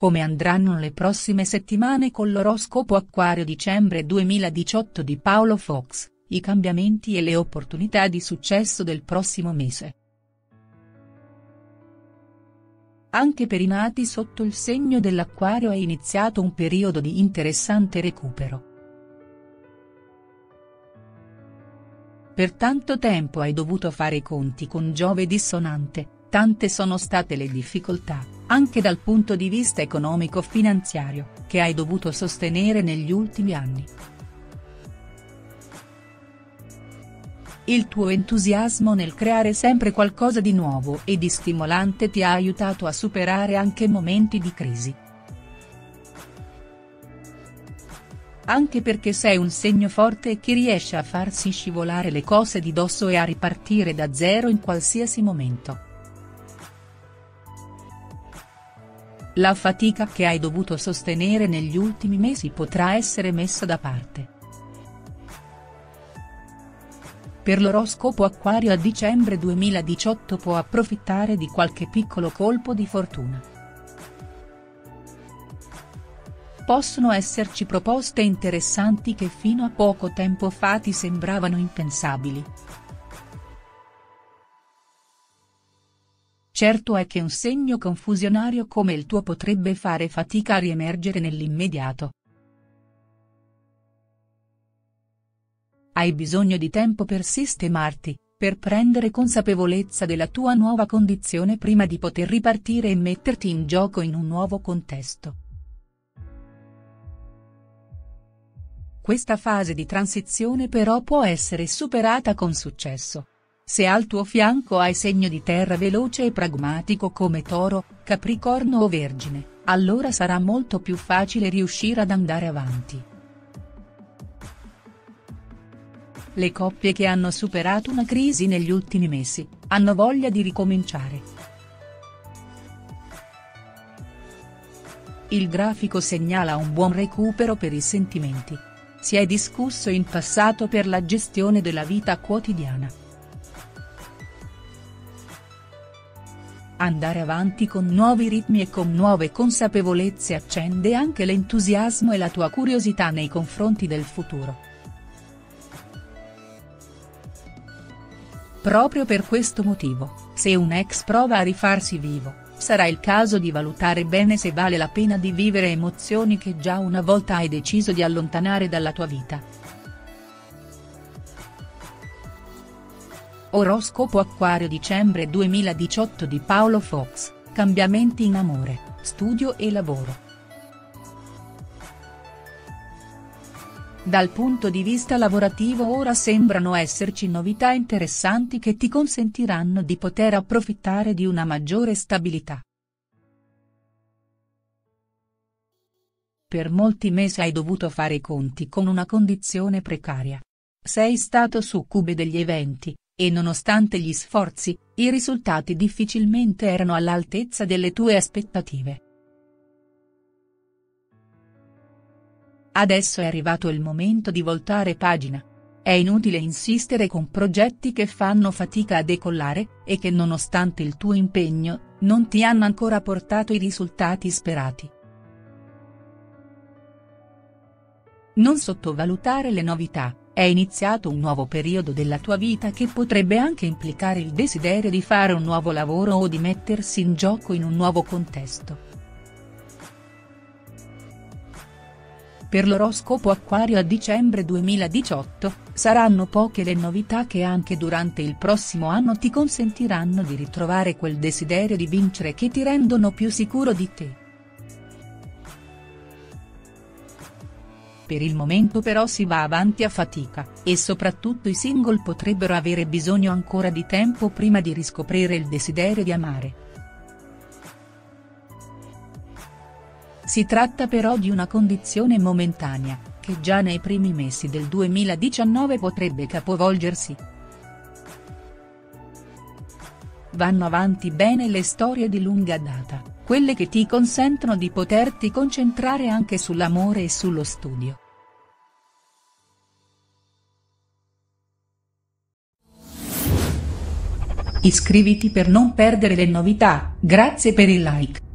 Come andranno le prossime settimane con l'oroscopo Acquario dicembre 2018 di Paolo Fox, i cambiamenti e le opportunità di successo del prossimo mese. Anche per i nati sotto il segno dell'Acquario è iniziato un periodo di interessante recupero. Per tanto tempo hai dovuto fare i conti con Giove dissonante, Tante sono state le difficoltà, anche dal punto di vista economico-finanziario, che hai dovuto sostenere negli ultimi anni. Il tuo entusiasmo nel creare sempre qualcosa di nuovo e di stimolante ti ha aiutato a superare anche momenti di crisi. Anche perché sei un segno forte che riesce a farsi scivolare le cose di dosso e a ripartire da zero in qualsiasi momento. La fatica che hai dovuto sostenere negli ultimi mesi potrà essere messa da parte. Per l'oroscopo Acquario a dicembre 2018 può approfittare di qualche piccolo colpo di fortuna. Possono esserci proposte interessanti che fino a poco tempo fa ti sembravano impensabili. Certo è che un segno confusionario come il tuo potrebbe fare fatica a riemergere nell'immediato. Hai bisogno di tempo per sistemarti, per prendere consapevolezza della tua nuova condizione prima di poter ripartire e metterti in gioco in un nuovo contesto. Questa fase di transizione però può essere superata con successo. Se al tuo fianco hai segno di terra veloce e pragmatico come Toro, Capricorno o Vergine, allora sarà molto più facile riuscire ad andare avanti. Le coppie che hanno superato una crisi negli ultimi mesi, hanno voglia di ricominciare. Il grafico segnala un buon recupero per i sentimenti. Si è discusso in passato per la gestione della vita quotidiana. Andare avanti con nuovi ritmi e con nuove consapevolezze accende anche l'entusiasmo e la tua curiosità nei confronti del futuro. Proprio per questo motivo, se un ex prova a rifarsi vivo, sarà il caso di valutare bene se vale la pena di vivere emozioni che già una volta hai deciso di allontanare dalla tua vita. Oroscopo Acquario dicembre 2018 di Paolo Fox, cambiamenti in amore, studio e lavoro. Dal punto di vista lavorativo ora sembrano esserci novità interessanti che ti consentiranno di poter approfittare di una maggiore stabilità. Per molti mesi hai dovuto fare i conti con una condizione precaria. Sei stato succube degli eventi, e nonostante gli sforzi, i risultati difficilmente erano all'altezza delle tue aspettative. Adesso è arrivato il momento di voltare pagina. È inutile insistere con progetti che fanno fatica a decollare, e che nonostante il tuo impegno, non ti hanno ancora portato i risultati sperati. Non sottovalutare le novità, è iniziato un nuovo periodo della tua vita che potrebbe anche implicare il desiderio di fare un nuovo lavoro o di mettersi in gioco in un nuovo contesto. Per l'oroscopo Acquario a dicembre 2018, saranno poche le novità che anche durante il prossimo anno ti consentiranno di ritrovare quel desiderio di vincere che ti rendono più sicuro di te. Per il momento però si va avanti a fatica, e soprattutto i single potrebbero avere bisogno ancora di tempo prima di riscoprire il desiderio di amare. Si tratta però di una condizione momentanea, che già nei primi mesi del 2019 potrebbe capovolgersi. Vanno avanti bene le storie di lunga data, quelle che ti consentono di poterti concentrare anche sull'amore e sullo studio. Iscriviti per non perdere le novità, grazie per il like.